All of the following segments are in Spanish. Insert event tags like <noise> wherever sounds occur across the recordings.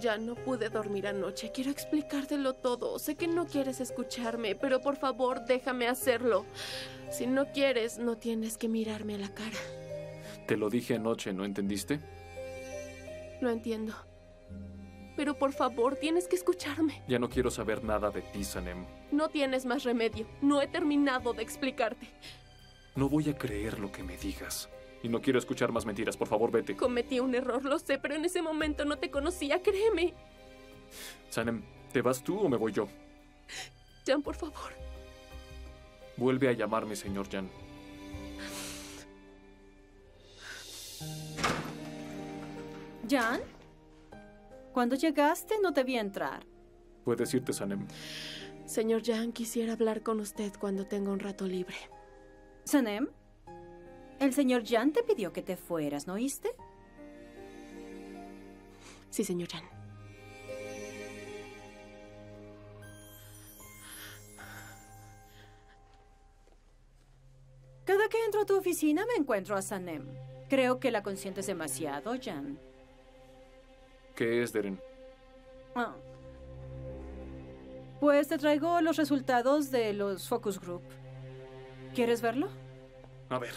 Ya no pude dormir anoche. Quiero explicártelo todo. Sé que no quieres escucharme, pero por favor déjame hacerlo. Si no quieres, no tienes que mirarme a la cara. Te lo dije anoche, ¿no entendiste? Lo entiendo. Pero por favor, tienes que escucharme. Ya no quiero saber nada de ti, Sanem. No tienes más remedio. No he terminado de explicarte. No voy a creer lo que me digas. Y no quiero escuchar más mentiras. Por favor, vete. Cometí un error, lo sé, pero en ese momento no te conocía, créeme. Sanem, ¿te vas tú o me voy yo? Jan, por favor. Vuelve a llamarme, señor Jan. ¿Jan? Cuando llegaste no te vi entrar. Puedes irte, Sanem. Señor Jan, quisiera hablar con usted cuando tenga un rato libre. ¿Sanem? El señor Jan te pidió que te fueras, ¿no oíste? Sí, señor Jan. Cada que entro a tu oficina me encuentro a Sanem. Creo que la consientes demasiado, Jan. ¿Qué es, Deren? Ah. Pues te traigo los resultados de los focus group. ¿Quieres verlo? A ver.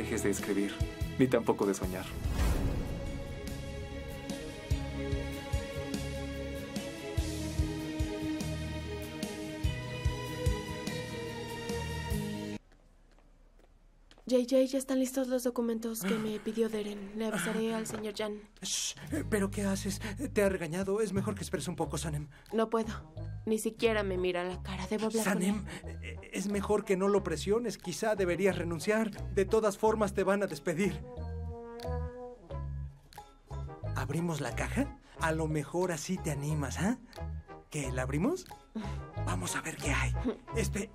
Dejes de escribir, ni tampoco de soñar. JJ, ya están listos los documentos que me pidió Deren. Le avisaré al señor Jan. Shh, ¿Pero qué haces? ¿Te ha regañado? Es mejor que esperes un poco, Sanem. No puedo. Ni siquiera me mira la cara. Debo hablar Sanem, con él. eh, es mejor que no lo presiones. Quizá deberías renunciar. De todas formas, te van a despedir. ¿Abrimos la caja? A lo mejor así te animas, ¿ah? ¿Qué? ¿La abrimos? Vamos a ver qué hay. Este...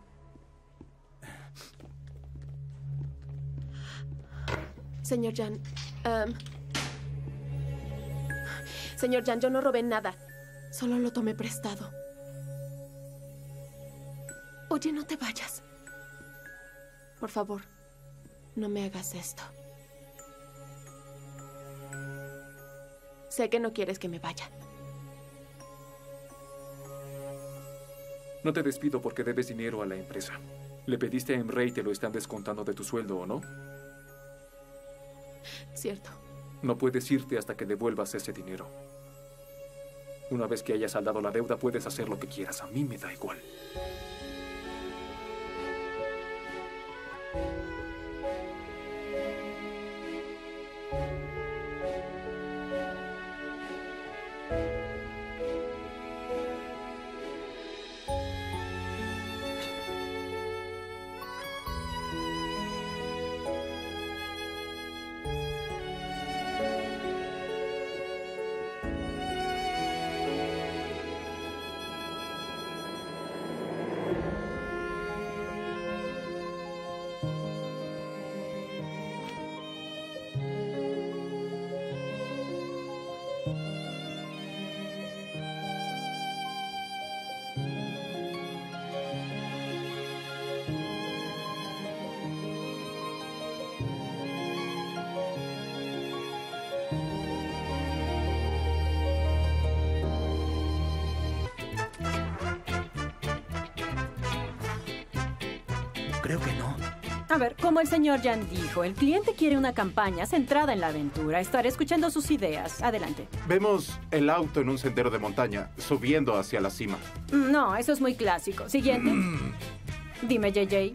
Señor Jan. em, señor Jan, yo no robé nada. Solo lo tomé prestado. Oye, no te vayas. Por favor, no me hagas esto. Sé que no quieres que me vaya. No te despido porque debes dinero a la empresa. Le pediste a Emre y te lo están descontando de tu sueldo, ¿o no? Cierto. No puedes irte hasta que devuelvas ese dinero. Una vez que hayas saldado la deuda, puedes hacer lo que quieras. A mí me da igual. Creo que no. A ver, como el señor Jan dijo, el cliente quiere una campaña centrada en la aventura. Estaré escuchando sus ideas. Adelante. Vemos el auto en un sendero de montaña, subiendo hacia la cima. Mm, No, eso es muy clásico. Siguiente. Dime, JJ.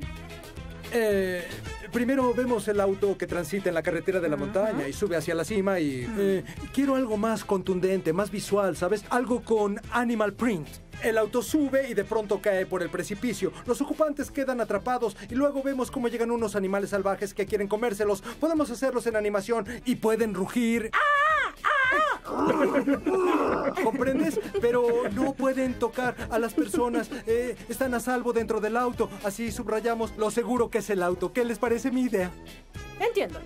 Eh, primero vemos el auto que transita en la carretera de la montaña y sube hacia la cima y... eh, quiero algo más contundente, más visual, ¿sabes? Algo con animal print. El auto sube y de pronto cae por el precipicio. Los ocupantes quedan atrapados y luego vemos cómo llegan unos animales salvajes que quieren comérselos. Podemos hacerlos en animación y pueden rugir. ¿Comprendes? Pero no pueden tocar a las personas. Eh, están a salvo dentro del auto. Así subrayamos lo seguro que es el auto. ¿Qué les parece mi idea? Entiendo.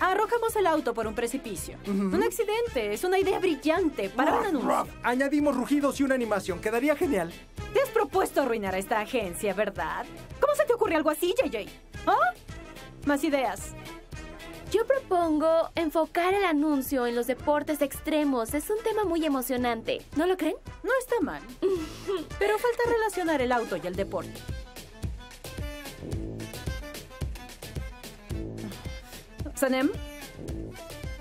Arrojamos el auto por un precipicio. Un accidente. Es una idea brillante para un anuncio. Añadimos rugidos y una animación. Quedaría genial. Te has propuesto arruinar a esta agencia, ¿verdad? ¿Cómo se te ocurre algo así, JJ? ¿Ah? Más ideas. Yo propongo enfocar el anuncio en los deportes extremos. Es un tema muy emocionante. ¿No lo creen? No está mal. <laughs> Pero falta relacionar el auto y el deporte. Sanem.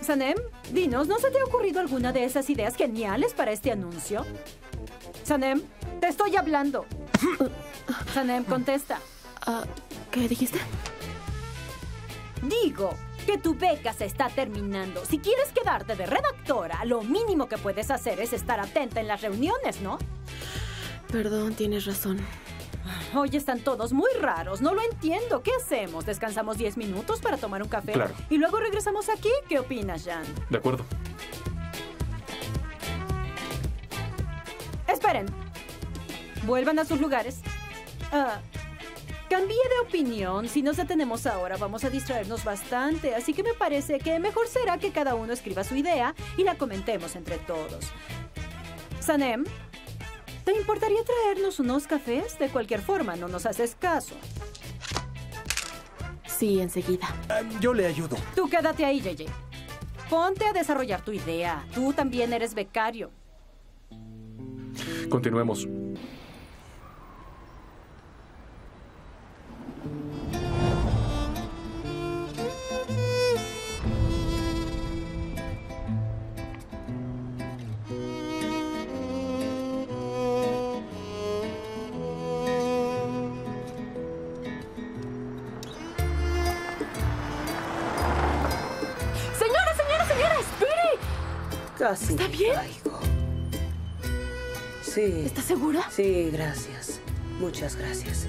Sanem, dinos, ¿no se te ha ocurrido alguna de esas ideas geniales para este anuncio? Sanem, te estoy hablando. Sanem, contesta. Ah, ¿Qué dijiste? Digo que tu beca se está terminando. Si quieres quedarte de redactora, lo mínimo que puedes hacer es estar atenta en las reuniones, ¿no? Perdón, tienes razón. Hoy están todos muy raros, no lo entiendo. ¿Qué hacemos? ¿Descansamos 10 minutos para tomar un café? Claro. ¿Y luego regresamos aquí? ¿Qué opinas, Jan? De acuerdo. Esperen. Vuelvan a sus lugares. Ah, cambié de opinión. Si nos detenemos ahora, vamos a distraernos bastante. Así que me parece que mejor será que cada uno escriba su idea y la comentemos entre todos. Sanem, ¿te importaría traernos unos cafés? De cualquier forma, no nos haces caso. Sí, enseguida. Ah, yo le ayudo. Tú quédate ahí, JJ. Ponte a desarrollar tu idea. Tú también eres becario. Continuemos. Casi ¿Está bien? caigo. Sí. ¿Está segura? Sí, gracias. Muchas gracias.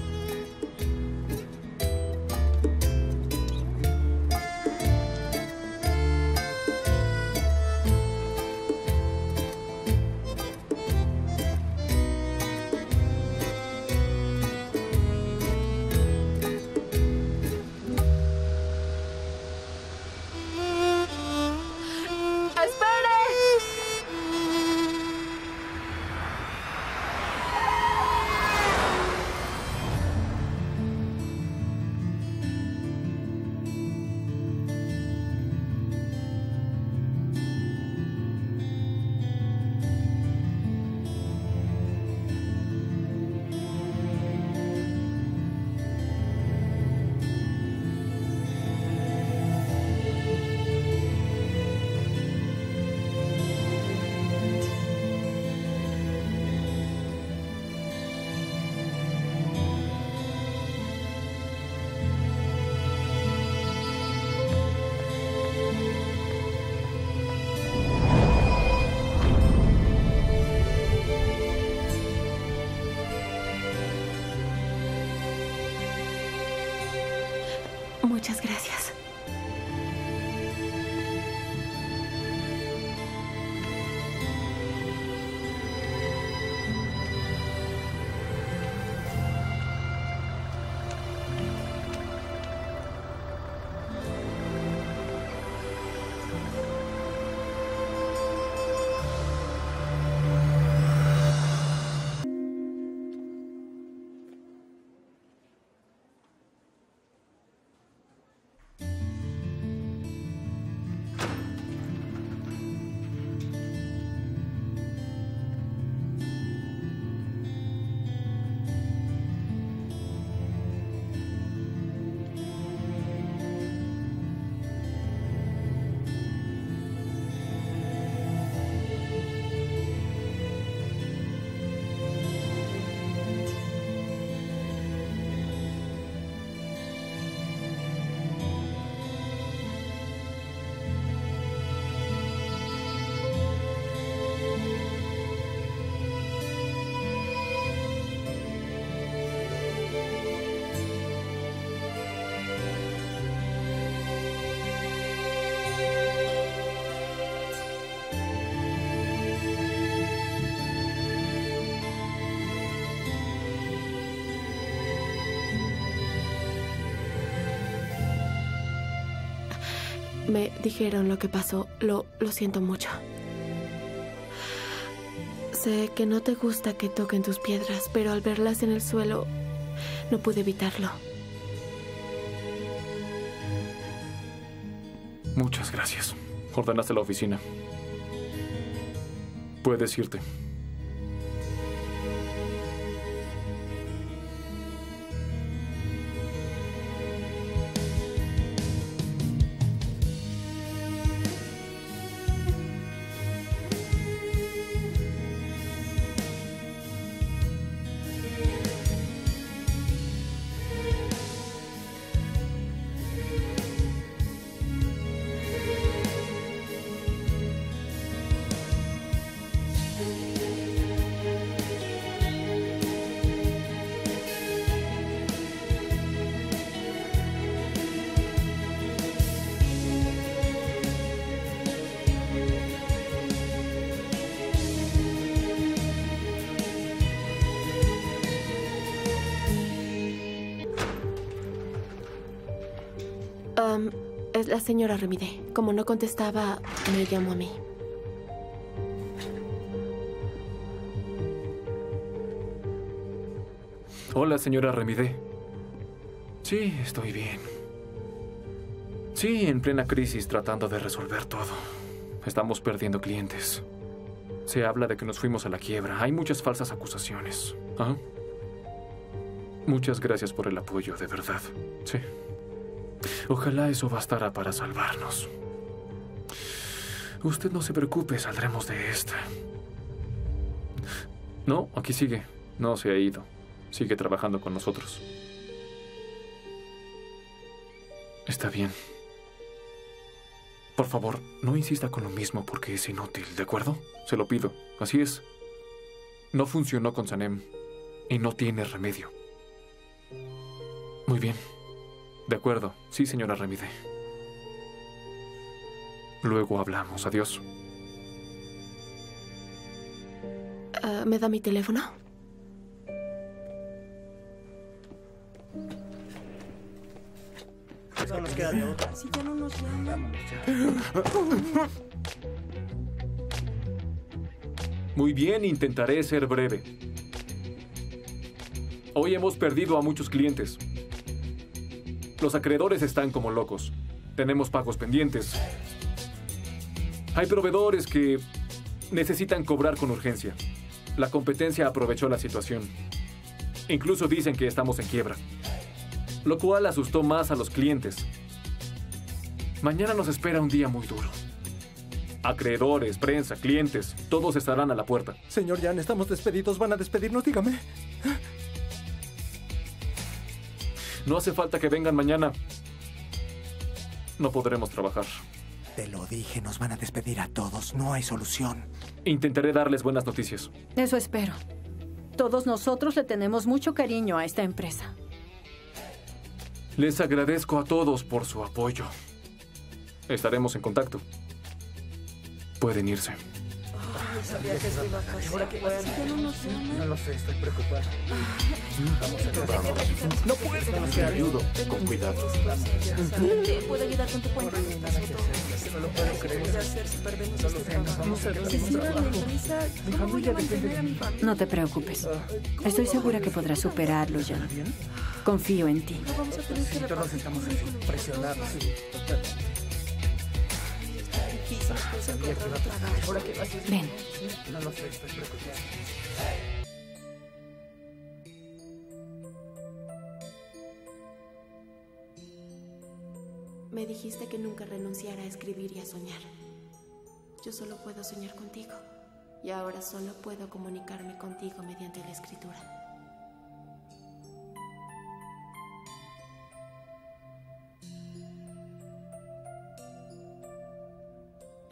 Me dijeron lo que pasó. Lo, lo siento mucho. Sé que no te gusta que toquen tus piedras, pero al verlas en el suelo, no pude evitarlo. Muchas gracias. Ordenaste la oficina. Puedes irte. Es la señora Remide. Como no contestaba, me llamó a mí. Hola, señora Remide. Sí, estoy bien. Sí, en plena crisis tratando de resolver todo. Estamos perdiendo clientes. Se habla de que nos fuimos a la quiebra. Hay muchas falsas acusaciones. ¿Ah? Muchas gracias por el apoyo, de verdad. Sí. Ojalá eso bastara para salvarnos. Usted no se preocupe, saldremos de esta. No, aquí sigue. No se ha ido. Sigue trabajando con nosotros. Está bien. Por favor, no insista con lo mismo porque es inútil, ¿de acuerdo? Se lo pido. Así es. No funcionó con Sanem y no tiene remedio. Muy bien. De acuerdo. Sí, señora Remide. Luego hablamos. Adiós. Ah, ¿Me da mi teléfono? Muy bien, intentaré ser breve. Hoy hemos perdido a muchos clientes. Los acreedores están como locos. Tenemos pagos pendientes. Hay proveedores que necesitan cobrar con urgencia. La competencia aprovechó la situación. Incluso dicen que estamos en quiebra. Lo cual asustó más a los clientes. Mañana nos espera un día muy duro. Acreedores, prensa, clientes, todos estarán a la puerta. Señor Jan, estamos despedidos. ¿Van a despedirnos? Dígame. No hace falta que vengan mañana. No podremos trabajar. Te lo dije, nos van a despedir a todos. No hay solución. Intentaré darles buenas noticias. Eso espero. Todos nosotros le tenemos mucho cariño a esta empresa. Les agradezco a todos por su apoyo. Estaremos en contacto. Pueden irse. No lo sé, estoy preocupado. No puedo. Te ayudo. Con cuidado. ¿Te puedo ayudar con tu cuenta? No lo puedo creer. No lo sé, nos vamos a Mi familia depende de mí. No te preocupes. Estoy segura que podrás superarlo, Jan. Confío en ti. Todos estamos así, presionados. Ven. No lo sé. Me dijiste que nunca renunciara a escribir y a soñar. Yo solo puedo soñar contigo. Y ahora solo puedo comunicarme contigo mediante la escritura.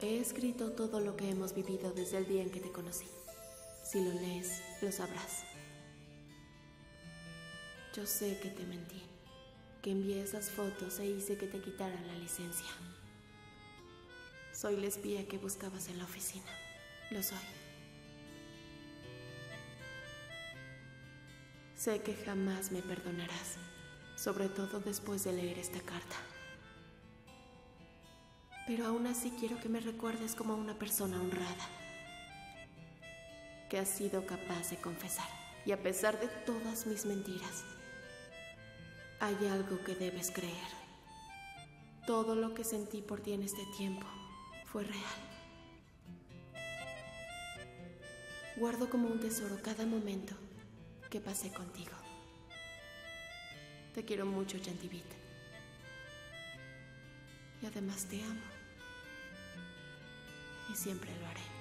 He escrito todo lo que hemos vivido desde el día en que te conocí. Si lo lees, lo sabrás. Yo sé que te mentí, que envié esas fotos e hice que te quitaran la licencia. Soy la espía que buscabas en la oficina. Lo soy. Sé que jamás me perdonarás, sobre todo después de leer esta carta. Pero aún así quiero que me recuerdes como una persona honrada. Que has sido capaz de confesar. Y a pesar de todas mis mentiras, hay algo que debes creer. Todo lo que sentí por ti en este tiempo fue real. Guardo como un tesoro cada momento que pasé contigo. Te quiero mucho, Chantivit. Y además te amo. Y siempre lo haré.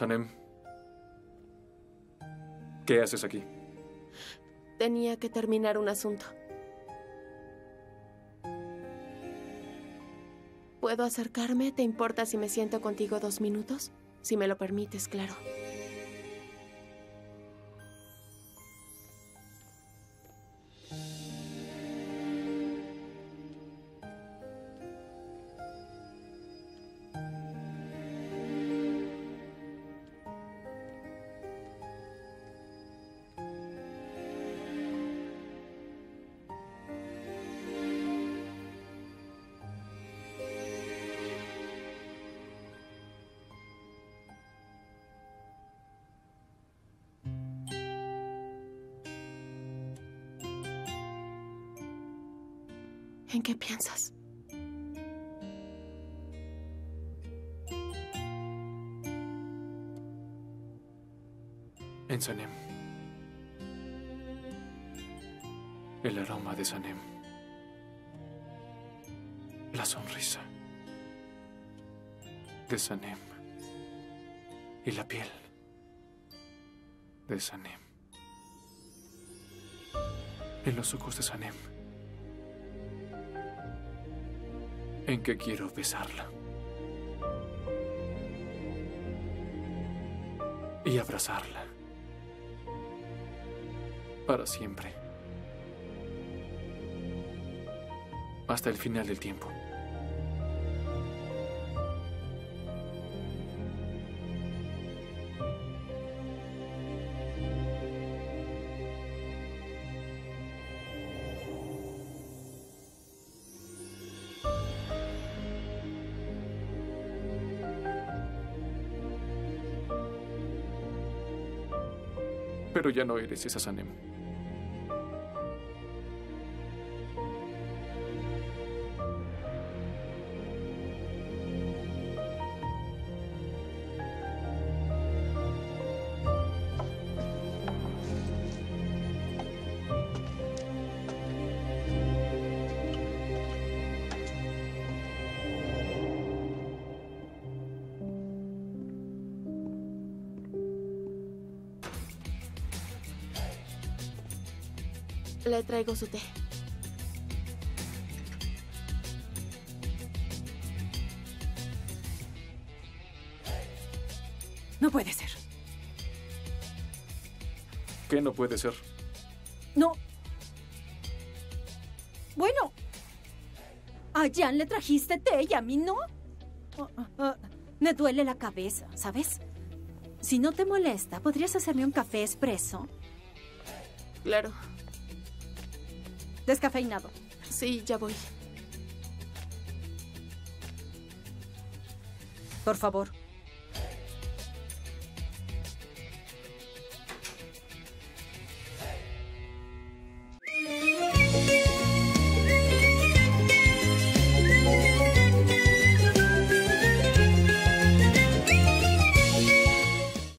Sanem, ¿qué haces aquí? Tenía que terminar un asunto. ¿Puedo acercarme? ¿Te importa si me siento contigo dos minutos? Si me lo permites, claro. ¿En qué piensas? En Sanem. El aroma de Sanem. La sonrisa de Sanem. Y la piel de Sanem. En los ojos de Sanem. En que quiero besarla. Y abrazarla. Para siempre. Hasta el final del tiempo. Ya no eres esa Sanem. Le traigo su té. No puede ser. ¿Qué no puede ser? No. Bueno. A Jan le trajiste té y a mí no. Ah, ah, ah, me duele la cabeza, ¿sabes? Si no te molesta, ¿podrías hacerme un café expreso? Claro. Descafeinado. Sí, ya voy. Por favor.